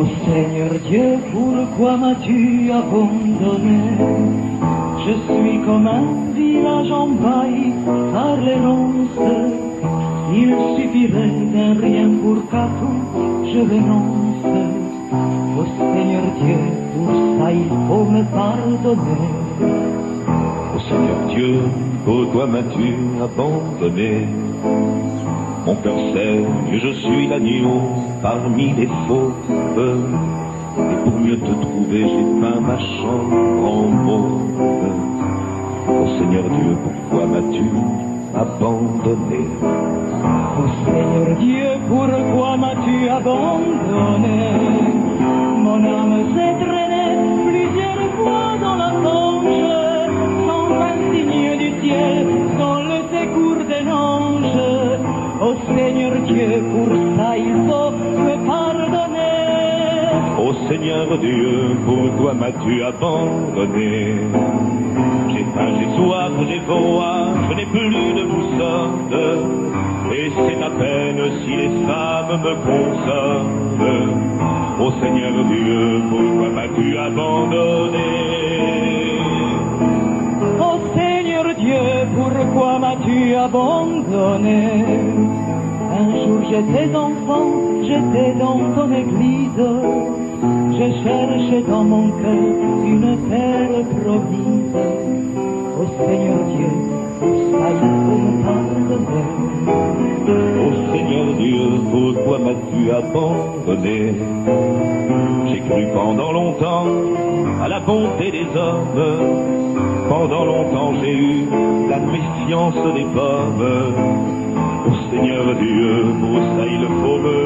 Ô Seigneur Dieu, pourquoi m'as-tu abandonné? Je suis comme un village envahi par les ronces. Il suffirait d'un rien pour qu'à tout je renonce. Ô Seigneur Dieu, pour ça il faut me pardonner. Ô Seigneur Dieu, pourquoi m'as-tu abandonné? Mon cœur sait que je suis l'agneau parmi les fauves. J'ai peint ma chambre en mauve. Ô Seigneur Dieu, pourquoi m'as-tu abandonné? Ô Seigneur Dieu, pourquoi m'as-tu abandonné? Mon âme s'est traînée plusieurs fois dans la fange, sans un signe du ciel, sans le secours d'un ange. Ô Seigneur Dieu, pour ça il faut me pardonner. Ô Seigneur Dieu, pourquoi m'as-tu abandonné J'ai faim, j'ai soif, j'ai froid, je n'ai plus de boussole. Et c'est à peine si les femmes me consolent. Ô Seigneur Dieu, pourquoi m'as-tu abandonné Ô Seigneur Dieu, pourquoi m'as-tu abandonné? Un jour j'étais enfant, j'étais dans ton église, je cherchais dans mon cœur une terre promise. Ô Seigneur Dieu. Ô Seigneur Dieu, pourquoi m'as-tu abandonné? J'ai cru pendant longtemps à la bonté des hommes. Pendant longtemps j'ai eu la méfiance des pommes. Ô Seigneur Dieu, pour ça il faut me